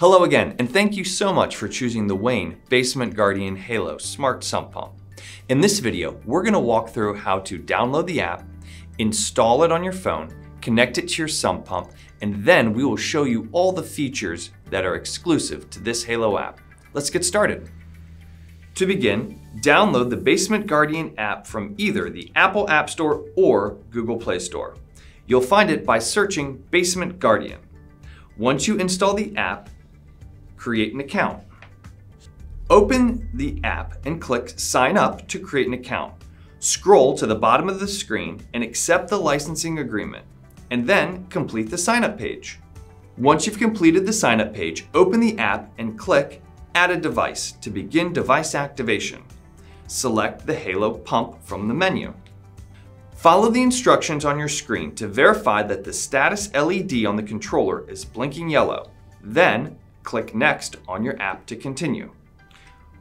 Hello again, and thank you so much for choosing the Wayne Basement Guardian Halo Smart Sump Pump. In this video, we're gonna walk through how to download the app, install it on your phone, connect it to your sump pump, and then we will show you all the features that are exclusive to this Halo app. Let's get started. To begin, download the Basement Guardian app from either the Apple App Store or Google Play Store. You'll find it by searching Basement Guardian. Once you install the app, create an account. Open the app and click Sign Up to create an account. Scroll to the bottom of the screen and accept the licensing agreement, and then complete the sign up page. Once you've completed the sign up page, open the app and click Add a device to begin device activation. Select the Halo pump from the menu. Follow the instructions on your screen to verify that the status LED on the controller is blinking yellow. Then click Next on your app to continue.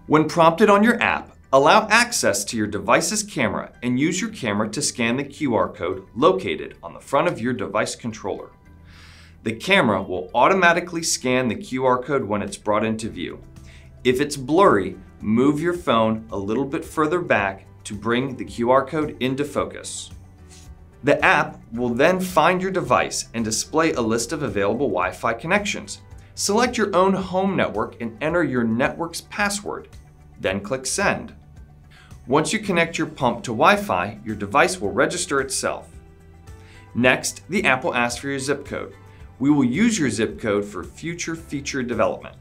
When prompted on your app, allow access to your device's camera and use your camera to scan the QR code located on the front of your device controller. The camera will automatically scan the QR code when it's brought into view. If it's blurry, move your phone a little bit further back to bring the QR code into focus. The app will then find your device and display a list of available Wi-Fi connections. Select your own home network and enter your network's password. Then click Send. Once you connect your pump to Wi-Fi, your device will register itself. Next, the app will ask for your zip code. We will use your zip code for future feature development.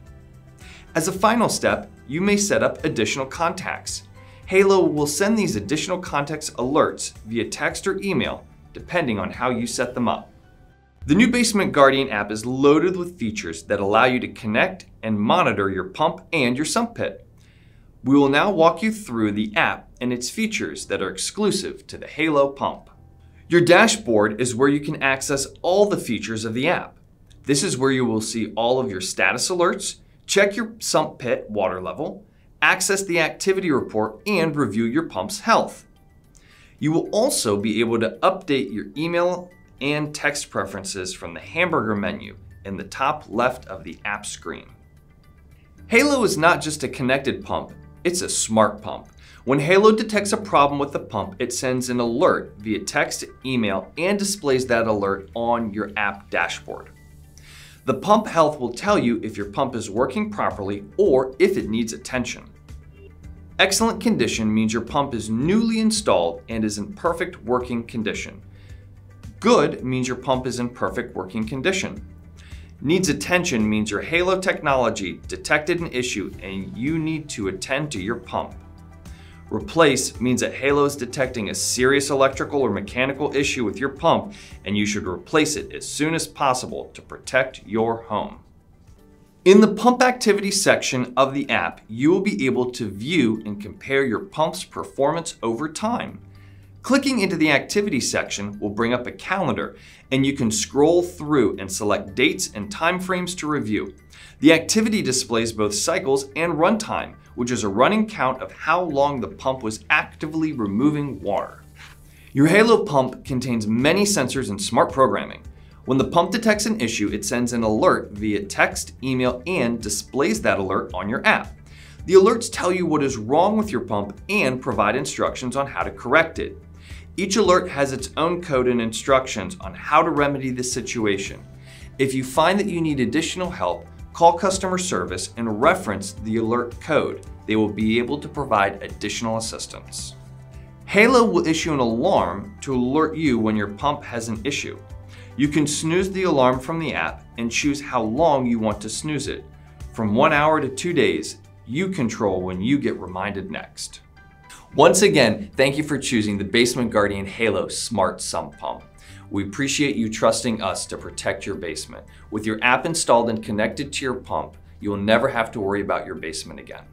As a final step, you may set up additional contacts. Halo will send these additional contacts alerts via text or email, depending on how you set them up. The new Basement Guardian app is loaded with features that allow you to connect and monitor your pump and your sump pit. We will now walk you through the app and its features that are exclusive to the Halo pump. Your dashboard is where you can access all the features of the app. This is where you will see all of your status alerts, check your sump pit water level, access the activity report, and review your pump's health. You will also be able to update your email and text preferences from the hamburger menu in the top left of the app screen. Halo is not just a connected pump, it's a smart pump. When Halo detects a problem with the pump, it sends an alert via text, email, and displays that alert on your app dashboard. The pump health will tell you if your pump is working properly or if it needs attention. Excellent condition means your pump is newly installed and is in perfect working condition. Good means your pump is in perfect working condition. Needs attention means your Halo technology detected an issue and you need to attend to your pump. Replace means that Halo is detecting a serious electrical or mechanical issue with your pump and you should replace it as soon as possible to protect your home. In the pump activity section of the app, you will be able to view and compare your pump's performance over time. Clicking into the activity section will bring up a calendar and you can scroll through and select dates and timeframes to review. The activity displays both cycles and runtime, which is a running count of how long the pump was actively removing water. Your Halo pump contains many sensors and smart programming. When the pump detects an issue, it sends an alert via text, email, and displays that alert on your app. The alerts tell you what is wrong with your pump and provide instructions on how to correct it. Each alert has its own code and instructions on how to remedy the situation. If you find that you need additional help, call customer service and reference the alert code. They will be able to provide additional assistance. Halo will issue an alarm to alert you when your pump has an issue. You can snooze the alarm from the app and choose how long you want to snooze it. From one hour to two days, you control when you get reminded next. Once again, thank you for choosing the Basement Guardian Halo Smart Sump Pump. We appreciate you trusting us to protect your basement. With your app installed and connected to your pump, you will never have to worry about your basement again.